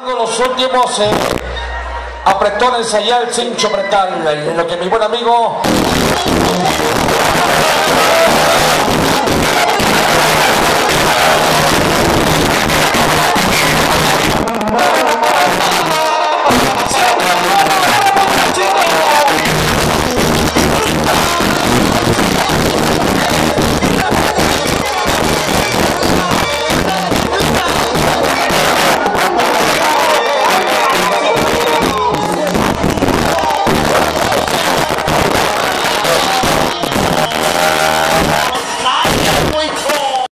Los últimos eh, apretones allá el cincho pretal, eh, lo que mi buen amigo